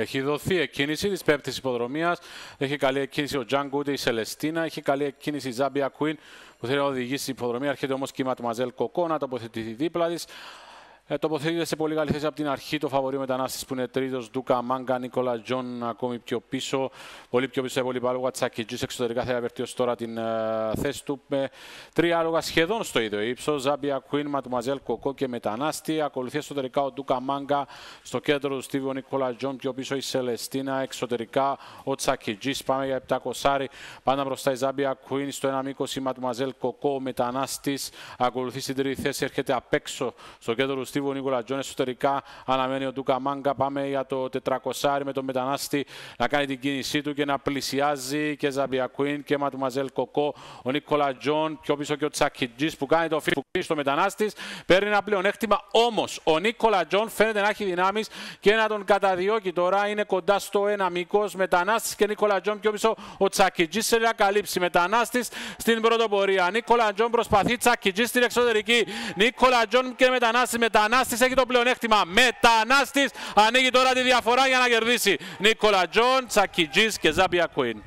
Έχει δοθεί εκκίνηση της πέμπτης ιπποδρομίας. Έχει καλή εκκίνηση ο Τζαν Γκούτε, η Σελεστίνα. Έχει καλή εκκίνηση η Zambia Queen που θέλει να οδηγήσει την ιπποδρομία. Έρχεται όμως και η Mademoiselle Coco να τοποθετηθεί δίπλα της. Ε, τοποθετείται σε πολύ καλή θέση από την αρχή το φαβορή μετανάστης που είναι τρίτος. Ντούκα Μάγκα, Νίκολα Τζον ακόμη πιο πίσω. Πολύ πιο πίσω πολύ άλογα. Τζις εξωτερικά θα βελτιώσει τώρα την ε, θέση του με τρία άλογα σχεδόν στο ίδιο ύψος. Zambia Queen, Mademoiselle Coco και μετανάστη. Ακολουθεί εσωτερικά ο Ντούκα Μάγκα. Στο κέντρο του στίβου Νίκολα Τζον πιο πίσω η Σελεστίνα. Εξωτερικά ο Τζις. Πάμε για 700. Πάντα μπροστά η Zambia Queen. Στο 1,20 η Mademoiselle Coco μετανάστης. Ακολουθεί στην τρίτη θέση. Έρχεται απ' έξω στο κέντρο του στίβου Νίκολα Τζον. Εσωτερικά αναμένει ο Ντούκα Μάγκα. Πάμε για το 400 με τον μετανάστη να κάνει την κίνησή του και να πλησιάζει και Zambia Queen και Mademoiselle Coco. Ο Νίκολα Τζον πιο πίσω και ο Τζις που κάνει το φίλο στο μετανάστης. Παίρνει ένα πλεονέκτημα. Όμως ο Νίκολα Τζον φαίνεται να έχει δυνάμεις και να τον καταδιώκει τώρα. Είναι κοντά στο ένα μήκος. Μετανάστης και Νίκολα Τζον πιο πίσω. Ο Τζις να καλύψει. Μετανάστης στην πρωτοπορία. Νίκολα Τζον προσπαθεί. Τζις στην εξωτερική. Νίκολα Τζον και μετανάστη. Μετανάστη έχει το πλεονέκτημα. Μετανάστης ανοίγει τώρα τη διαφορά για να κερδίσει. Νίκολα Τζον, Τζις και Zambia Queen.